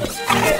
Yeah.